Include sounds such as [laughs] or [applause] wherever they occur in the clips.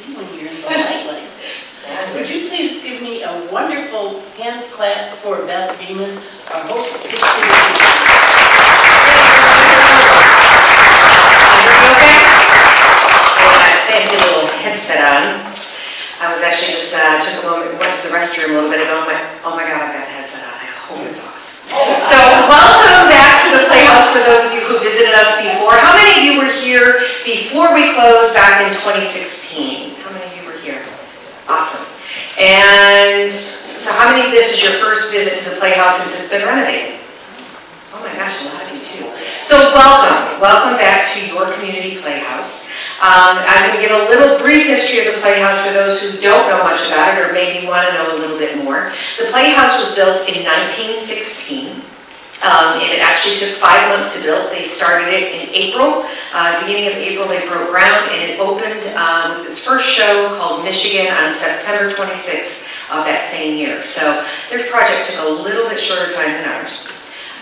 see when you're in the light like this. Would you please give me a wonderful hand clap for Beth Beaman, our host this headset on. I was actually just, uh, took a moment, went to the restroom a little bit ago, and went, oh my God, I've got the headset on, I hope it's on. So, welcome back to the Playhouse for those of you who visited us before. How many of you were here before we closed back in 2016? How many of you were here? Awesome. And so how many of this is your first visit to the Playhouse since it's been renovated? Oh my gosh, a lot of you too. So welcome, welcome back to your community playhouse. Um, I'm going to give a little brief history of the Playhouse for those who don't know much about it or maybe want to know a little bit more. The Playhouse was built in 1916. Um, it actually took five months to build. They started it in April. Uh, beginning of April, they broke ground and it opened um, its first show called Michigan on September 26th of that same year. So their project took a little bit shorter time than ours.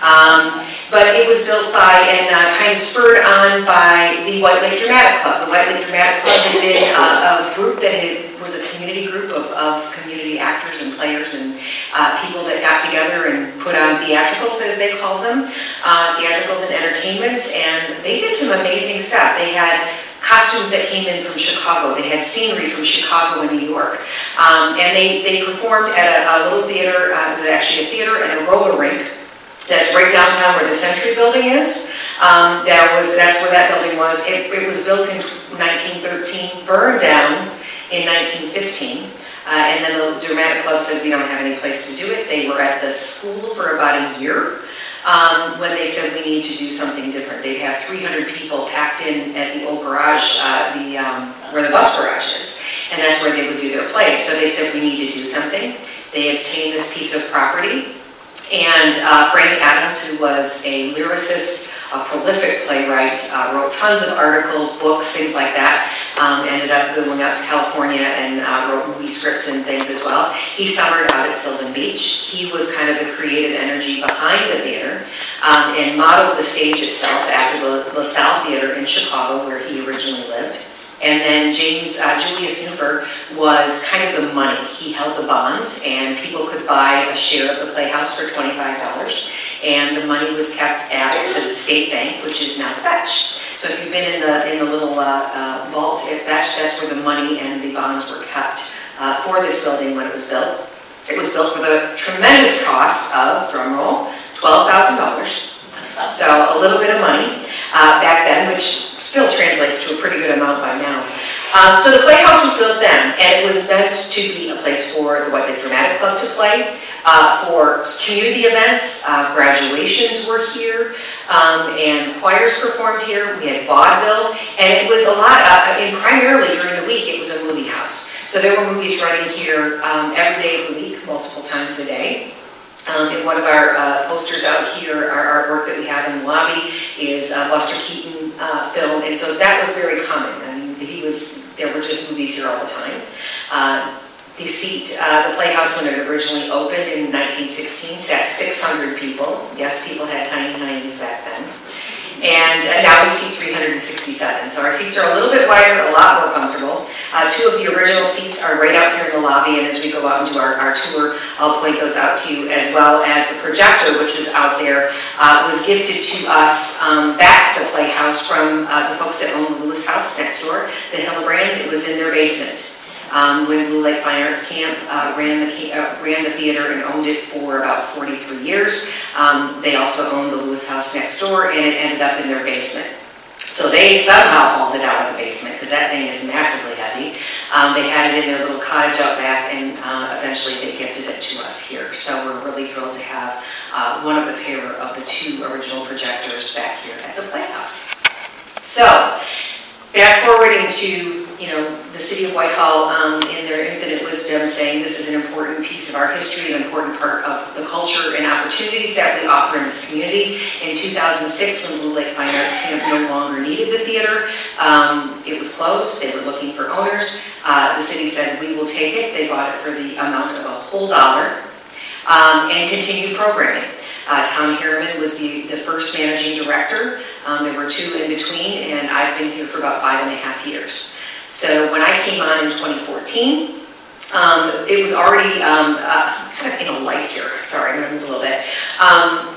Um, but it was built by and uh, kind of spurred on by the White Lake Dramatic Club. The White Lake Dramatic Club had been uh, a group that had, was a community group of, of community actors and players and uh, people that got together and put on theatricals, as they called them, uh, theatricals and entertainments, and they did some amazing stuff. They had costumes that came in from Chicago. They had scenery from Chicago and New York. Um, and they, they performed at a, a little theater, uh, it was actually a theater and a roller rink that's right downtown where the Century Building is. Um, that was, that's where that building was. It, it was built in 1913, burned down in 1915. Uh, and then the dramatic club said, we don't have any place to do it. They were at the school for about a year. Um, when they said we need to do something different. They'd have 300 people packed in at the old garage, uh, the, um, where the bus garage is. And that's where they would do their plays. So they said, we need to do something. They obtained this piece of property and uh, Frank Adams, who was a lyricist, a prolific playwright, uh, wrote tons of articles, books, things like that. Um, ended up going out to California and uh, wrote movie scripts and things as well. He summered out at Sylvan Beach. He was kind of the creative energy behind the theater um, and modeled the stage itself after the LaSalle Theater in Chicago, where he originally lived. And then James, uh, Julius Newfer was kind of the money. He held the bonds and people could buy a share of the Playhouse for $25. And the money was kept at the state bank, which is now Fetch. So if you've been in the, in the little uh, uh, vault at Fetch, that's where the money and the bonds were kept uh, for this building when it was built. It was built for the tremendous cost of, drumroll, $12,000. So a little bit of money uh, back then, which still translates to a pretty good amount by now. Um, so the Playhouse was built then, and it was meant to be a place for the White Lake Dramatic Club to play, uh, for community events, uh, graduations were here, um, and choirs performed here. We had vaudeville, and it was a lot, uh, and primarily during the week, it was a movie house. So there were movies running here um, every day of the week, multiple times a day. Um, and one of our uh, posters out here, our artwork that we have in the lobby, is uh, Buster Keaton uh, film, and so that was very common. I mean, he was, there were just movies here all the time. Uh, the seat, uh, the Playhouse, when it originally opened in 1916, sat 600 people. Yes, people had tiny 90s back then. And uh, now we see 367. So our seats are a little bit wider, a lot more comfortable. Uh, two of the original seats are right out here in the lobby, and as we go out and do our, our tour, I'll point those out to you, as well as the projector, which is out there, uh, was gifted to us um, back to Playhouse from uh, the folks that own Lewis House next door, the Hillebrands. It was in their basement um, Blue Lake Fine Arts Camp uh, ran, the, uh, ran the theater and owned it for about 43 years. Um, they also owned the Lewis House next door and it ended up in their basement. So they somehow hauled it out of the basement because that thing is massively heavy. Um, they had it in their little cottage out back and uh, eventually they gifted it to us here. So we're really thrilled to have uh, one of the pair of the two original projectors back here at the Playhouse. So fast forwarding to you know, the city of Whitehall, um, in their infinite wisdom, saying this is an important piece of our history, an important part of the culture and opportunities that we offer in this community. In 2006, when Blue Lake Fine Arts Camp no longer needed the theater, um, it was closed. They were looking for owners. Uh, the city said, we will take it. They bought it for the amount of a whole dollar um, and continued programming. Uh, Tom Harriman was the, the first managing director. Um, there were two in between, and I've been here for about five and a half years. So when I came on in 2014, um, it was already, um, uh, kind of in a light here, sorry, I'm gonna move a little bit. Um,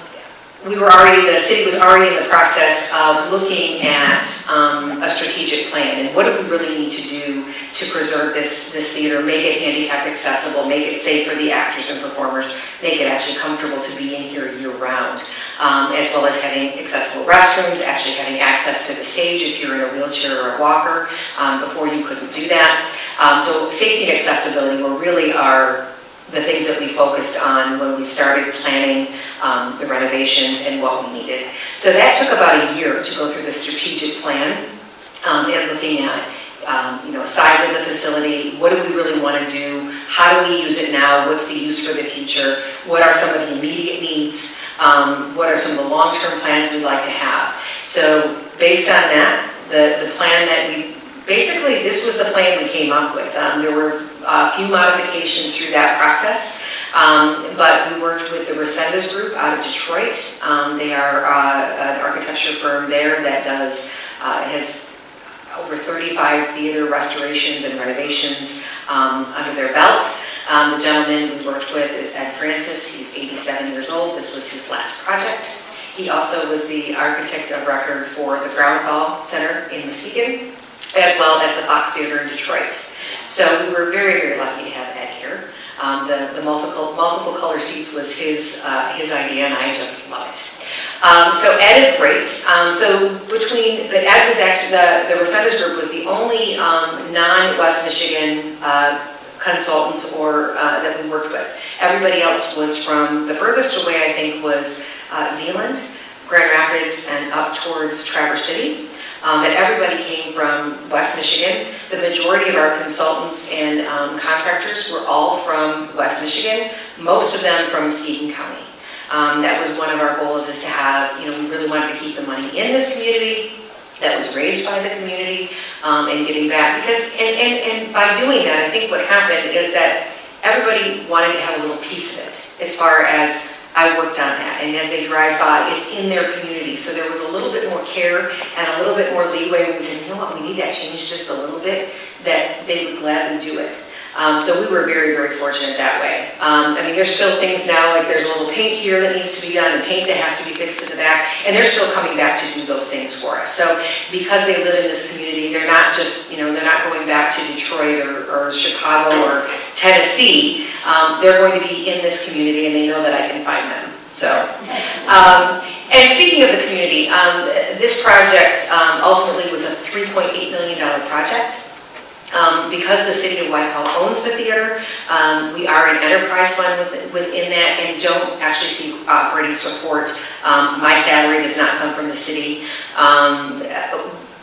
we were already, the city was already in the process of looking at um, a strategic plan and what do we really need to do to preserve this, this theater, make it handicap accessible, make it safe for the actors and performers, make it actually comfortable to be in here year-round, um, as well as having accessible restrooms, actually having access to the stage if you're in a wheelchair or a walker. Um, Before you couldn't do that. Um, So safety and accessibility were really our, the things that we focused on when we started planning um, the renovations and what we needed. So that took about a year to go through the strategic plan um, and looking at, um, you know, size of the facility, what do we really want to do, how do we use it now, what's the use for the future, what are some of the immediate needs, um, what are some of the long-term plans we'd like to have. So based on that, the, the plan that we, basically, this was the plan we came up with. Um, There were a few modifications through that process. Um, But we worked with the Resendez Group out of Detroit. Um, They are uh, an architecture firm there that does, uh, has over 35 theater restorations and renovations um, under their belt. Um, The gentleman we worked with is Ed Francis. He's 87 years old. This was his last project. He also was the architect of record for the Frauenthal Center in Muskegon, as well as the Fox Theater in Detroit. So we were very, very lucky to have Ed here. Um, The the multiple, multiple color seats was his, uh, his idea, and I just love it. Um, So Ed is great. Um, So between, but Ed was actually, the the Resendez Group was the only um, non-West Michigan uh, consultant or, uh, that we worked with. Everybody else was from, the furthest away, I think, was uh, Zeeland, Grand Rapids, and up towards Traverse City. Um, But everybody came from West Michigan. The majority of our consultants and um, contractors were all from West Michigan, most of them from Muskegon County. Um, That was one of our goals, is to have, you know, we really wanted to keep the money in this community that was raised by the community um, and giving back. Because, and, and, and by doing that, I think what happened is that everybody wanted to have a little piece of it, as far as I worked on that. And as they drive by, it's in their community. So there was a little bit more care and a little bit more leeway. We said, you know what, we need that change just a little bit, that they would gladly do it. Um, So we were very, very fortunate that way. Um, I mean, there's still things now, like there's a little paint here that needs to be done, and paint that has to be fixed in the back, and they're still coming back to do those things for us. So because they live in this community, they're not just, you know, they're not going back to Detroit or or Chicago or Tennessee. Um, They're going to be in this community, and they know that I can find them. So, um, and speaking of the community, um, this project um, ultimately was a $3.8 million project. Um, Because the city of Whitehall owns the theater, um, we are an enterprise fund with- within that and don't actually see operating support. Um, My salary does not come from the city. Um,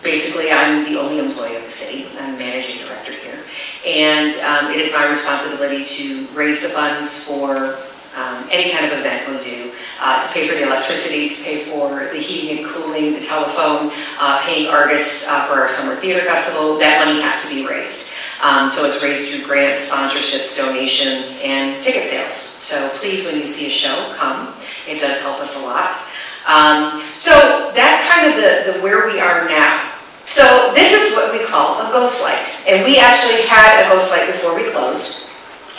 Basically, I'm the only employee of the city. I'm managing director here. And um, it is my responsibility to raise the funds for um, any kind of event we do, uh, to pay for the electricity, to pay for the heating and cooling, the telephone, uh, paying Argus uh, for our summer theater festival, that money has to be raised. Um, So it's raised through grants, sponsorships, donations, and ticket sales. So please, when you see a show, come. It does help us a lot. Um, So that's kind of the, the where we are now. So this is what we call a ghost light. And we actually had a ghost light before we closed.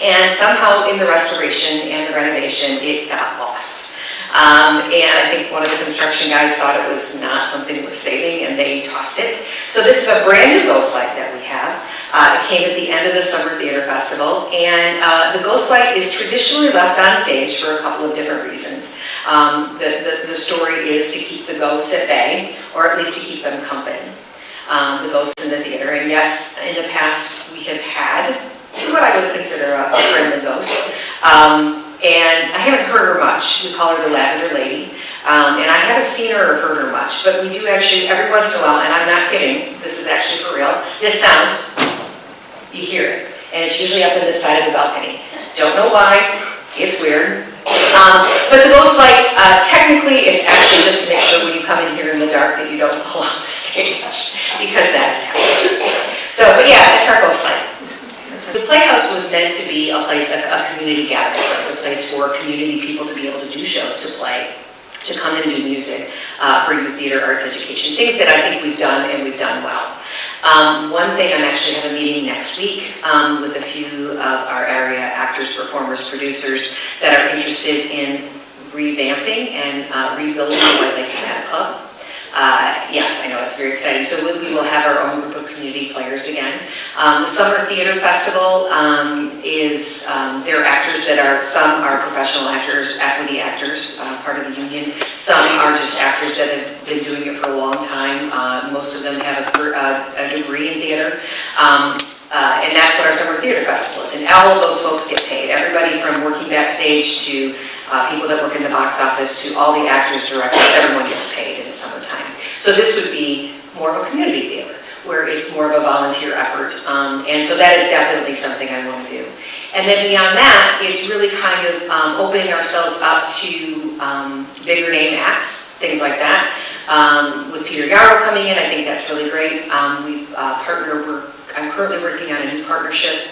And somehow in the restoration and the renovation, it got lost. Um, And I think one of the construction guys thought it was not something worth saving, and they tossed it. So this is a brand-new ghost light that we have. Uh, It came at the end of the Summer Theater Festival, and uh, the ghost light is traditionally left on stage for a couple of different reasons. Um, The the the story is to keep the ghosts at bay, or at least to keep them company, um, the ghosts in the theater. And yes, in the past, we have had what I would consider a friendly ghost. Um, And We call her the Lavender Lady. Um, And I haven't seen her or heard her much, but we do actually, every once in a while, and I'm not kidding, this is actually for real, this sound, you hear it. And it's usually up in the side of the balcony. Don't know why, it's weird. Um, But the ghost light, uh, technically, it's actually just to make sure when you come in here in the dark that you don't fall off the stage, because that's. So, but yeah, that's our ghost light. The Playhouse was meant to be a place, a, a community gathering place, a place for community people to be able to do shows, to play, to come and do music uh, for youth theater arts education, things that I think we've done and we've done well. Um, One thing, I'm actually have a meeting next week um, with a few of our area actors, performers, producers that are interested in revamping and uh, rebuilding the White Lake Dramatic Club. Uh, Yes, I know, it's very exciting. So we will have our own group of community players again. Um, The Summer Theater Festival um, is, um, there are actors that are, some are professional actors, equity actors, uh, part of the union. Some are just actors that have been doing it for a long time. Uh, Most of them have a uh, a degree in theater. Um, uh, And that's what our Summer Theater Festival is. And all of those folks get paid. Everybody from working backstage to uh, people that work in the box office to all the actors, directors, everyone gets paid in the summertime. So this would be more of a community theater, where it's more of a volunteer effort. Um, And so that is definitely something I want to do. And then beyond that, it's really kind of um, opening ourselves up to um, bigger name acts, things like that. Um, With Peter Yarrow coming in, I think that's really great. Um, We've uh, partnered, I'm currently working on a new partnership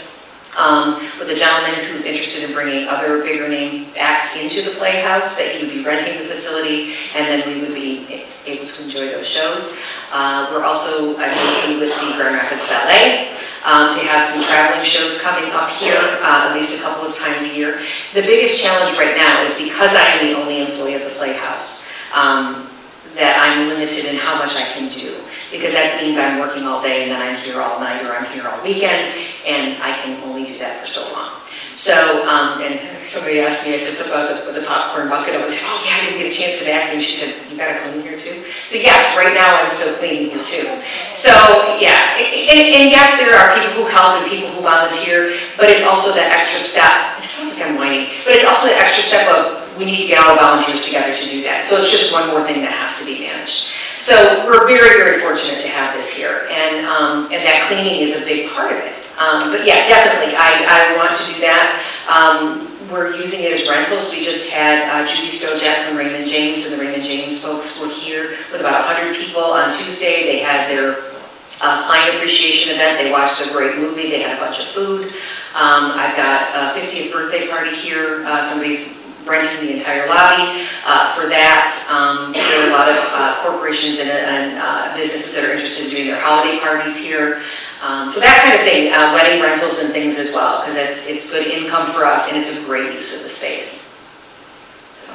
um, with a gentleman who's interested in bringing other bigger name acts into the Playhouse, that he would be renting the facility, and then we would be able to enjoy those shows. Uh, We're also, I'm working with the Grand Rapids Ballet um, to have some traveling shows coming up here, uh, at least a couple of times a year. The biggest challenge right now is because I am the only employee of the Playhouse, um, that I'm limited in how much I can do. Because that means I'm working all day and then I'm here all night or I'm here all weekend, and I can only do that for so long. So, um, and somebody asked me, I said something about the, the popcorn bucket, I was, like, oh yeah, I didn't get a chance to vacuum, she said, you gotta clean here too? So yes, right now I'm still cleaning here too. So, yeah, and, and yes, there are people who help and people who volunteer, but it's also that extra step, it sounds like I'm whining, but it's also that extra step of, we need to get all the volunteers together to do that. So it's just one more thing that has to be managed. So we're very, very fortunate to have this here, and, um, and that cleaning is a big part of it. Um, but yeah, definitely, I, I want to do that. Um, we're using it as rentals. We just had uh, Judy Stojak from Raymond James, and the Raymond James folks were here with about 100 people on Tuesday. They had their uh, client appreciation event. They watched a great movie. They had a bunch of food. Um, I've got a 50th birthday party here. Uh, somebody's renting the entire lobby uh, for that. Um, There are a lot of uh, corporations and- and uh, businesses that are interested in doing their holiday parties here. Um, So that kind of thing, uh, wedding rentals and things as well, because it's, it's good income for us and it's a great use of the space. So,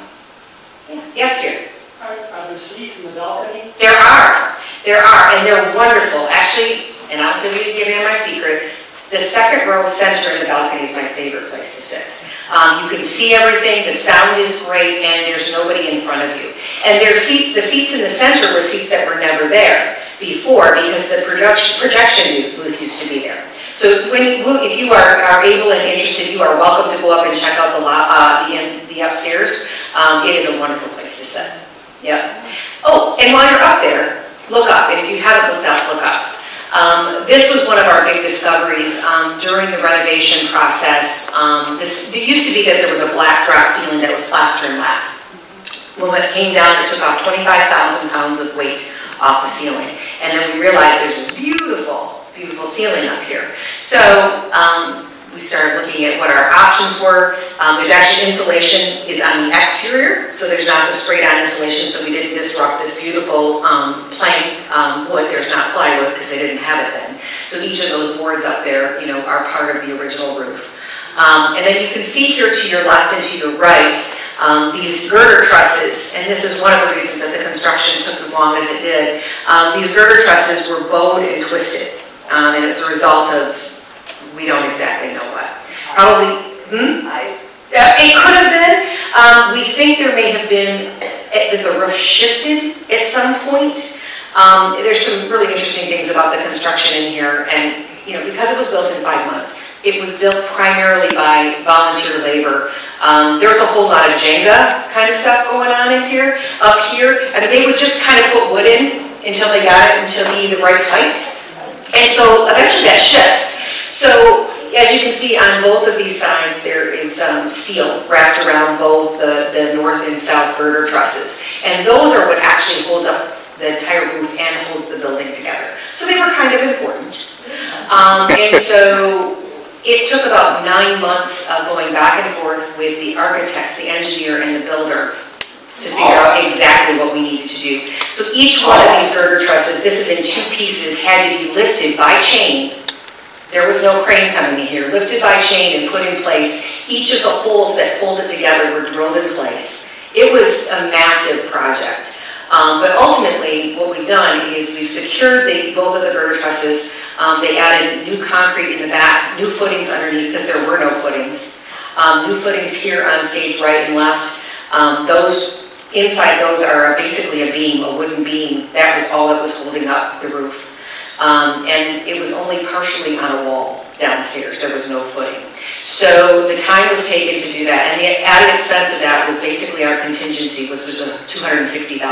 yeah. Yes, dear? Are are there seats in the balcony? There are, there are, and they're wonderful. Actually, and I'll tell you, give you my secret, the second row center in the balcony is my favorite place to sit. Um, you can see everything, the sound is great, and there's nobody in front of you. And there's seats, the seats in the center were seats that were never there before because the production, projection booth used to be there. So when, if you are, are able and interested, you are welcome to go up and check out the, uh, the, the upstairs. Um, it is a wonderful place to sit. Yeah. Oh, and while you're up there, look up, and if you haven't looked up, look up. Um, This was one of our big discoveries um, during the renovation process. Um, This, it used to be that there was a black drop ceiling that was plaster and lath. When it came down, it took off 25,000 pounds of weight off the ceiling. And then we realized there's this beautiful, beautiful ceiling up here. So um, we started looking at what our options were. Um, There's actually insulation is on the exterior, so there's not the sprayed-on insulation, so we didn't disrupt this beautiful um, plank um, wood. There's not plywood because they didn't have it then. So each of those boards up there, you know, are part of the original roof. Um, And then you can see here to your left and to your right, um, these girder trusses, and this is one of the reasons that the construction took as long as it did. Um, These girder trusses were bowed and twisted, um, and it's a result of, we don't exactly know what. Probably, hmm? It could have been. Um, We think there may have been, eh, that the roof shifted at some point. Um, There's some really interesting things about the construction in here, and, you know, because it was built in five months, it was built primarily by volunteer labor. Um, There's a whole lot of Jenga kind of stuff going on in here. Up here, I mean, they would just kind of put wood in until they got it until the right height. And so eventually that shifts. So as you can see on both of these signs, there is um, steel wrapped around both the, the north and south girder trusses. And those are what actually holds up the entire roof and holds the building together. So they were kind of important. Um, And so it took about nine months of going back and forth with the architects, the engineer, and the builder to figure out exactly what we needed to do. So each one of these girder trusses, this is in two pieces, had to be lifted by chain. There was no crane coming in here, lifted by chain and put in place. Each of the holes that hold it together were drilled in place. It was a massive project. Um, But ultimately, what we've done is we've secured the, both of the girder trusses. Um, They added new concrete in the back, new footings underneath, because there were no footings. Um, New footings here on stage right and left. Um, Those, inside those are basically a beam, a wooden beam. That was all that was holding up the roof. Um, And it was only partially on a wall downstairs, there was no footing. So the time was taken to do that, and the added expense of that was basically our contingency, which was $260,000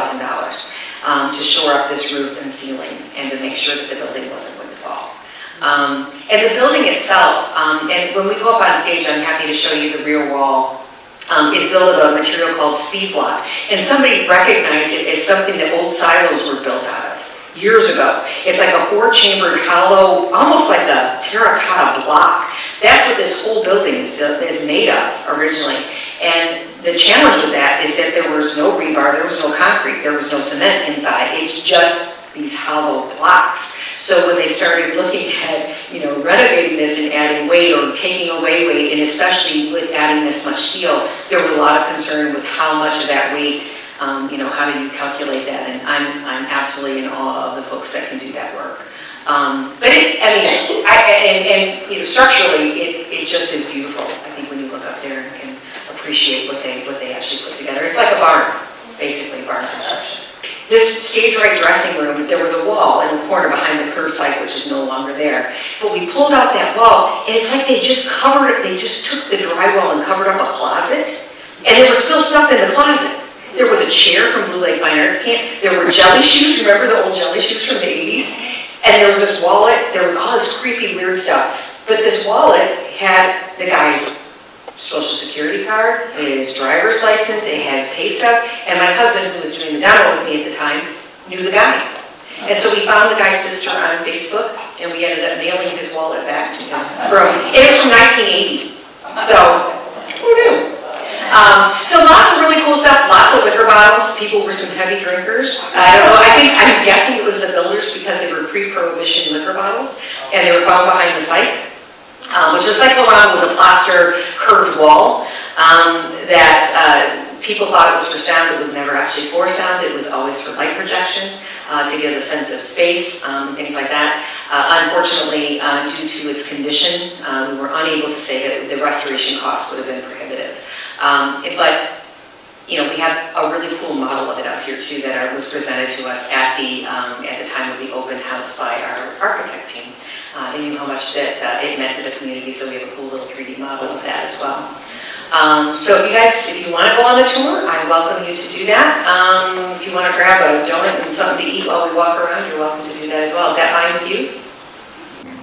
um, to shore up this roof and ceiling and to make sure that the building wasn't. Um, And the building itself, um, and when we go up on stage, I'm happy to show you the rear wall, um, is built of a material called speed block. And somebody recognized it as something that old silos were built out of years ago. It's like a four-chambered hollow, almost like a terracotta block. That's what this whole building is, is made of originally. And the challenge with that is that there was no rebar, there was no concrete, there was no cement inside. It's just these hollow blocks. So when they started looking at, you know, renovating this and adding weight or taking away weight, and especially with adding this much steel, there was a lot of concern with how much of that weight, um, you know, how do you calculate that? And I'm, I'm absolutely in awe of the folks that can do that work. Um, But it, I mean, I, and, and, you know, structurally, it, it just is beautiful. I think when you look up there and can appreciate what they, what they actually put together. It's like a barn, basically barn construction. This stage right dressing room, there was a wall in the corner behind the curve cyc, which is no longer there. But we pulled out that wall, and it's like they just covered it, they just took the drywall and covered up a closet, and there was still stuff in the closet. There was a chair from Blue Lake Fine Arts Camp, there were jelly shoes, remember the old jelly shoes from the 80s? And there was this wallet, there was all this creepy, weird stuff. But this wallet had the guy's social security card, his driver's license, it had pay stubs, and my husband, who was doing the demo with me at the time, knew the guy. And so we found the guy's sister on Facebook, and we ended up mailing his wallet back to him from, it was from 1980. So, who knew? Um, so lots of really cool stuff, lots of liquor bottles, people were some heavy drinkers. I don't know, I think, I'm guessing it was the builders because they were pre-prohibition liquor bottles, and they were found behind the cyc um, which is like around was a plaster curved wall um, that uh, people thought it was for sound. It was never actually for sound. It was always for light projection uh, to give a sense of space, um, things like that. Uh, unfortunately, uh, due to its condition, uh, we were unable to say that the restoration costs would have been prohibitive. Um, but you know, we have a really cool model of it up here too that was presented to us at the, um, at the time of the open house by our architect team. Uh, They knew how much that uh, it meant to the community, so we have a cool little 3D model of that as well. Um, So if you guys, if you want to go on the tour, I welcome you to do that. Um, If you want to grab a donut and something to eat while we walk around, you're welcome to do that as well. Is that fine with you?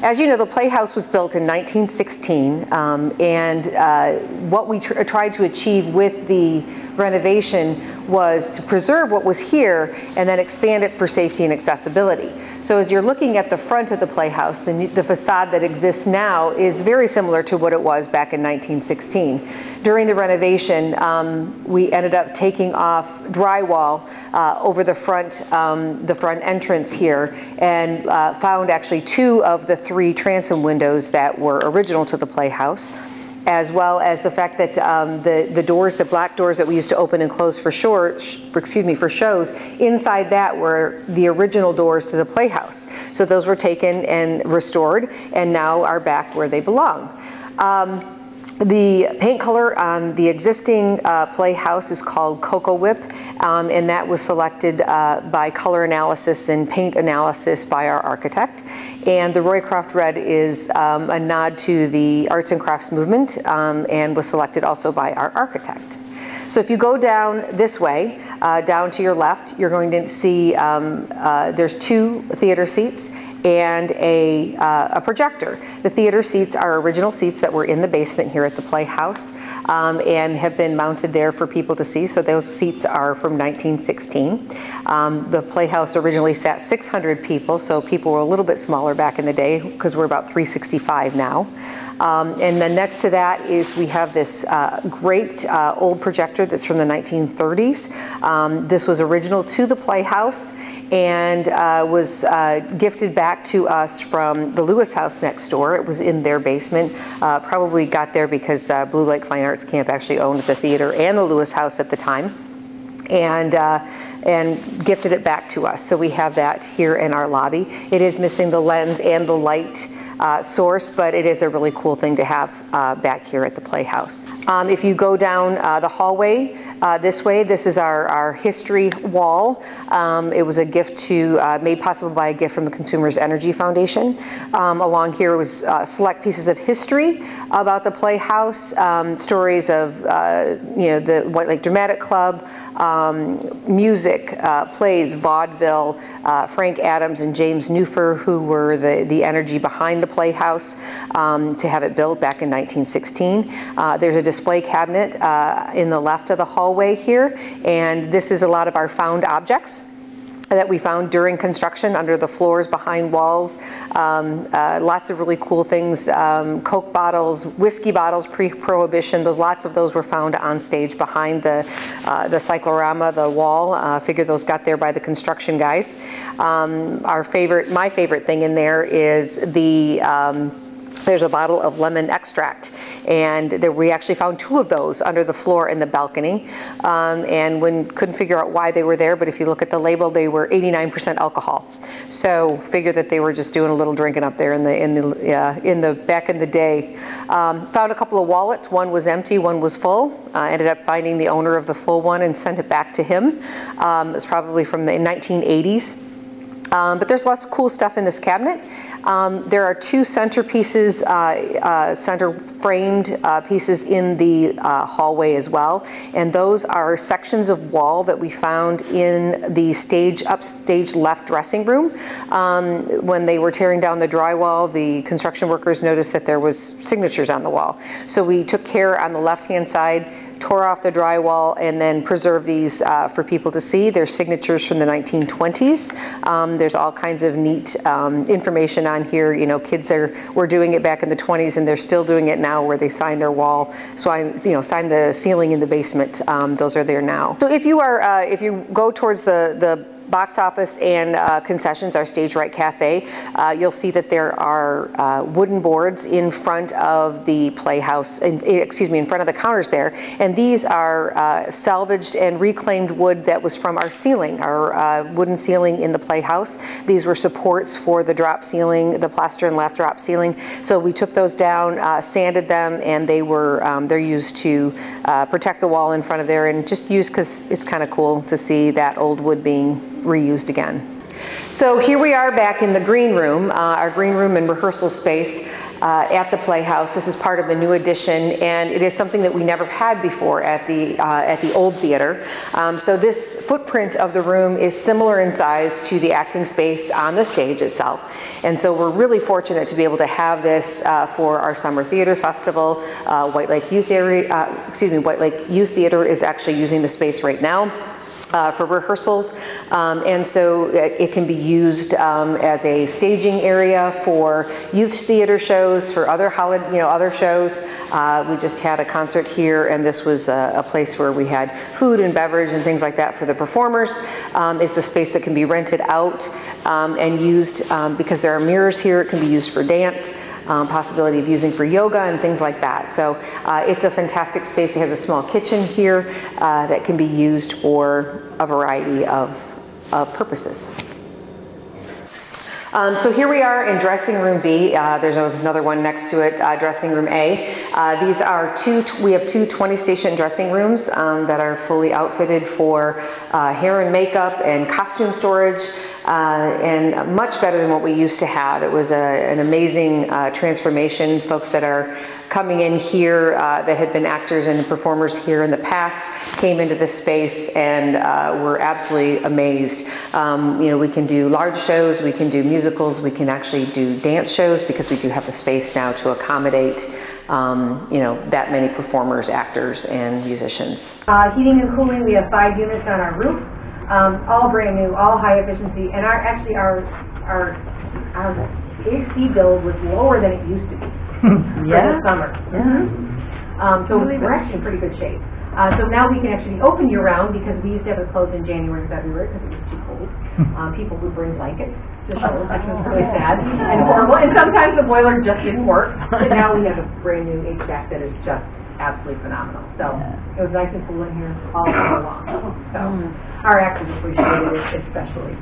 As you know, the Playhouse was built in 1916, um, and uh, what we tr- tried to achieve with the renovation was to preserve what was here and then expand it for safety and accessibility. So as you're looking at the front of the Playhouse, the the facade that exists now is very similar to what it was back in 1916. During the renovation, um, we ended up taking off drywall uh, over the front, um, the front entrance here, and uh, found actually two of the three transom windows that were original to the Playhouse, as well as the fact that um, the the doors, the black doors that we used to open and close for short, for- excuse me, for shows, inside that were the original doors to the Playhouse. So those were taken and restored, and now are back where they belong. Um, the paint color on the existing uh, playhouse is called Cocoa Whip, um, and that was selected uh, by color analysis and paint analysis by our architect. And the Roycroft Red is um, a nod to the arts and crafts movement um, and was selected also by our architect. So if you go down this way, uh, down to your left, you're going to see um, uh, there's two theater seats, and a, uh, a projector. The theater seats are original seats that were in the basement here at the Playhouse um, and have been mounted there for people to see. So those seats are from 1916. Um, the Playhouse originally sat 600 people, so people were a little bit smaller back in the day because we're about 365 now. Um, and then next to that is we have this uh, great uh, old projector that's from the 1930s. Um, this was original to the Playhouse and uh, was uh, gifted back to us from the Lewis House next door. It was in their basement. Uh, probably got there because uh, Blue Lake Fine Arts Camp actually owned the theater and the Lewis House at the time. And uh, and gifted it back to us. So we have that here in our lobby. It is missing the lens and the light uh, source, but it is a really cool thing to have uh, back here at the Playhouse. Um, if you go down uh, the hallway uh, this way, this is our, our history wall. Um, it was a gift to, uh, made possible by a gift from the Consumers Energy Foundation. Um, along here was uh, select pieces of history about the Playhouse, um, stories of, you know, the White Lake Dramatic Club, um, music, plays, vaudeville, Frank Adams and James Newfer, who were the, the energy behind the Playhouse um, to have it built back in 1916. Uh, there's a display cabinet uh, in the left of the hallway here, and this is a lot of our found objects that we found during construction under the floors behind walls. Um, uh, lots of really cool things, um, Coke bottles, whiskey bottles pre-prohibition, those lots of those were found on stage behind the, uh, the cyclorama, the wall. Uh, figure those got there by the construction guys. Um, our favorite, my favorite thing in there is the um, there's a bottle of lemon extract. And there, we actually found two of those under the floor in the balcony. Um, and when couldn't figure out why they were there, but if you look at the label, they were 89% alcohol. So figure that they were just doing a little drinking up there in the in the uh, in the back in the day. Um, found a couple of wallets. One was empty, one was full. Uh, ended up finding the owner of the full one and sent it back to him. Um, it was probably from the 1980s. Um, but there's lots of cool stuff in this cabinet. Um, there are two centerpieces, uh, uh, center framed uh, pieces in the uh, hallway as well. And those are sections of wall that we found in the stage, upstage left dressing room. Um, when they were tearing down the drywall, the construction workers noticed that there was signatures on the wall. So we took care on the left-hand side tore off the drywall and then preserved these uh, for people to see. There's signatures from the 1920s. Um, there's all kinds of neat um, information on here. You know, kids are were doing it back in the 20s and they're still doing it now where they sign their wall. So I, you know, sign the ceiling in the basement. Um, those are there now. So if you are, uh, if you go towards the the box office and uh, concessions, our Stage Right Cafe, uh, you'll see that there are uh, wooden boards in front of the playhouse, in, excuse me, in front of the counters there. And these are uh, salvaged and reclaimed wood that was from our ceiling, our uh, wooden ceiling in the playhouse. These were supports for the drop ceiling, the plaster and lath drop ceiling. So we took those down, uh, sanded them, and they were, um, they're used to protect the wall in front of there and just used because it's kind of cool to see that old wood being reused again. So here we are back in the green room, uh, our green room and rehearsal space uh, at the Playhouse. This is part of the new addition, and it is something that we never had before at the uh, at the old theater. Um, so this footprint of the room is similar in size to the acting space on the stage itself, and so we're really fortunate to be able to have this uh, for our summer theater festival. Uh, White Lake Youth Theater, uh, excuse me, White Lake Youth Theater is actually using the space right now uh, for rehearsals, um, and so it, it, can be used um, as a staging area for youth theater shows, for other holiday, you know, other shows. Uh, we just had a concert here, and this was a, a, place where we had food and beverage and things like that for the performers. Um, it's a space that can be rented out um, and used um, because there are mirrors here. It can be used for dance um, possibility of using for yoga and things like that. So uh, it's a fantastic space. It has a small kitchen here uh, that can be used for a variety of, of purposes. Um, so here we are in dressing room B. Uh, there's another one next to it, uh, dressing room A. Uh, these are two, we have two 20 station dressing rooms um, that are fully outfitted for uh, hair and makeup and costume storage. Uh, and much better than what we used to have. It was a, an amazing uh, transformation. Folks that are coming in here uh, that had been actors and performers here in the past came into this space and uh, were absolutely amazed. Um, you know, we can do large shows, we can do musicals, we can actually do dance shows because we do have the space now to accommodate um, you know, that many performers, actors, and musicians. Uh, heating and cooling, we have five units on our roof, um, all brand new, all high efficiency, and our, actually, our, our, our AC bill was lower than it used to be [laughs] for the summer. Um, so we're actually in pretty good shape. Uh, so now we can actually open year-round, because we used to have it closed in January and February, because it was too cold. [laughs] Um, people would bring blankets to shows, which was really sad and horrible, and sometimes the boiler just didn't work. But now we have a brand new HVAC that is just absolutely phenomenal. So it was nice and cool in here all summer long. So our actors appreciated it especially.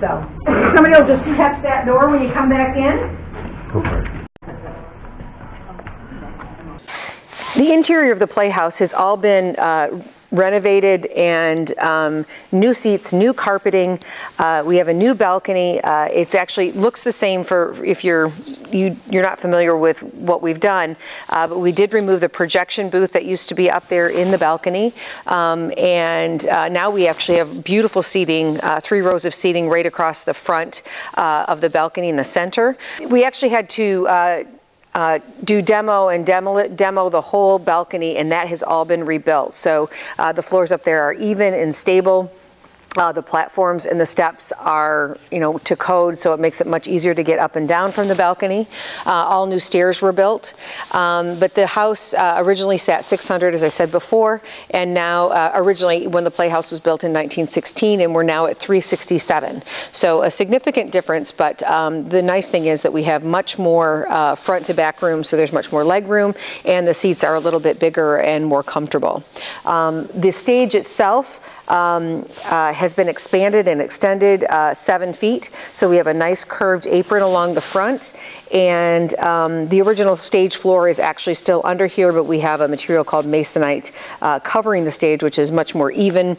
So somebody will just touch that door when you come back in. The interior of the Playhouse has all been uh, renovated and um, new seats, new carpeting. Uh, we have a new balcony. Uh, it's actually looks the same for if you're you you're not familiar with what we've done, uh, but we did remove the projection booth that used to be up there in the balcony, um, and uh, now we actually have beautiful seating, uh, three rows of seating right across the front uh, of the balcony in the center. We actually had to uh, do demo and demo, demo the whole balcony, and that has all been rebuilt. So uh, the floors up there are even and stable. Uh, the platforms and the steps are, you know, to code, so it makes it much easier to get up and down from the balcony. Uh, all new stairs were built, um, but the house uh, originally sat 600, as I said before, and now uh, originally when the Playhouse was built in 1916, and we're now at 367. So a significant difference, but um, the nice thing is that we have much more uh, front to back room, so there's much more leg room, and the seats are a little bit bigger and more comfortable. Um, the stage itself um, uh, has been expanded and extended uh, seven feet. So we have a nice curved apron along the front. And um, the original stage floor is actually still under here, but we have a material called masonite uh, covering the stage, which is much more even.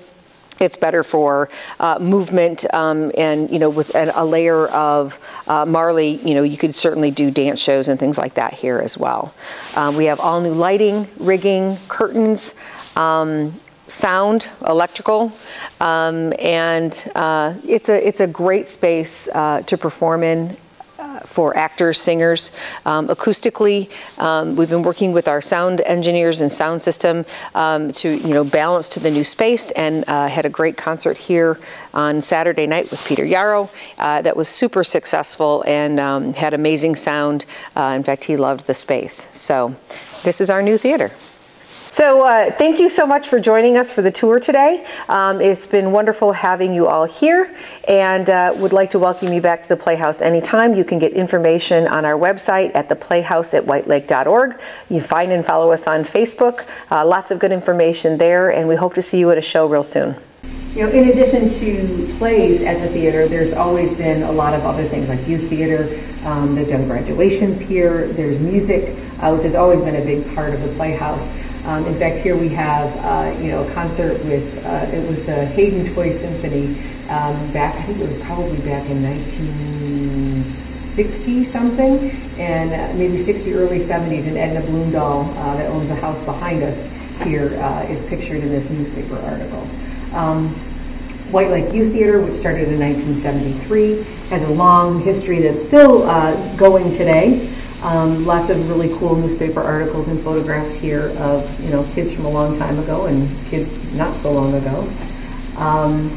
It's better for uh, movement um, and, you know, with a, a layer of uh, Marley, you know, you could certainly do dance shows and things like that here as well. Um, we have all new lighting, rigging, curtains, um, sound, electrical, um, and uh, it's a it's a great space uh, to perform in. uh, For actors, singers, um, acoustically, um, we've been working with our sound engineers and sound system um, to, you know, balance to the new space, and uh, had a great concert here on Saturday night with Peter Yarrow. Uh, that was super successful and um, had amazing sound. In fact, he loved the space. So, this is our new theater. So uh, thank you so much for joining us for the tour today. Um, it's been wonderful having you all here and uh, would like to welcome you back to the Playhouse anytime. You can get information on our website at theplayhouse at whitelake.org. You find and follow us on Facebook. Uh, lots of good information there and we hope to see you at a show real soon. You know, in addition to plays at the theater, there's always been a lot of other things like youth theater. Um, they've done graduations here. There's music, uh, which has always been a big part of the Playhouse. Um, in fact, here we have, uh, you know, a concert with, uh, it was the Haydn Toy Symphony um, back, I think it was probably back in 1960 something, and uh, maybe 60, early 70s, and Edna Bloomdahl, uh, that owns the house behind us here, uh, is pictured in this newspaper article. Um, White Lake Youth Theater, which started in 1973, has a long history that's still uh, going today. Um, lots of really cool newspaper articles and photographs here of you know kids from a long time ago and kids not so long ago. Um,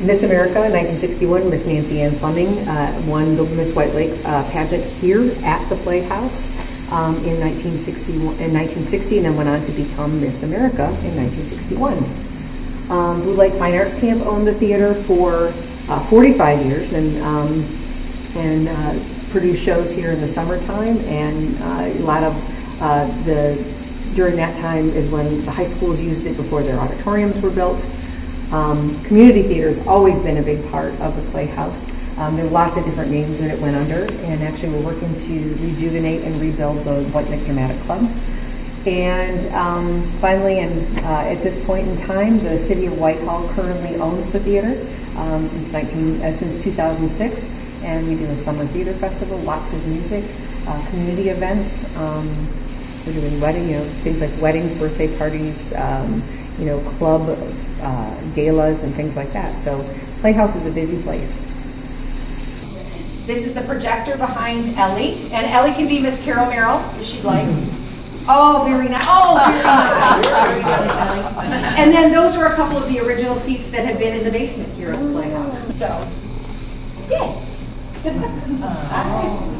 Miss America, 1961, Miss Nancy Ann Fleming uh, won the Miss White Lake uh, pageant here at the Playhouse um, in 1960, in 1960, and then went on to become Miss America in 1961. Um, Blue Lake Fine Arts Camp owned the theater for uh, 45 years and um, and produced shows here in the summertime. And uh, a lot of uh, the during that time is when the high schools used it before their auditoriums were built. Um, community theater has always been a big part of the Playhouse. Um, there are lots of different names that it went under, and actually we're working to rejuvenate and rebuild the White Lake Dramatic Club. And um, finally, and uh, at this point in time, the city of Whitehall currently owns the theater. um, since 19, uh, since 2006, and we do a summer theater festival, lots of music, uh, community events. Um, we're doing wedding, you know, things like weddings, birthday parties, um, you know, club uh, galas and things like that. So Playhouse is a busy place. This is the projector behind Ellie, and Ellie can be Miss Carol Merrill if she'd like. Oh, very nice. Oh, very nice. Very nice, Ellie. And then those are a couple of the original seats that have been in the basement here at the Playhouse. So, yay. 嗯 [laughs] 嗯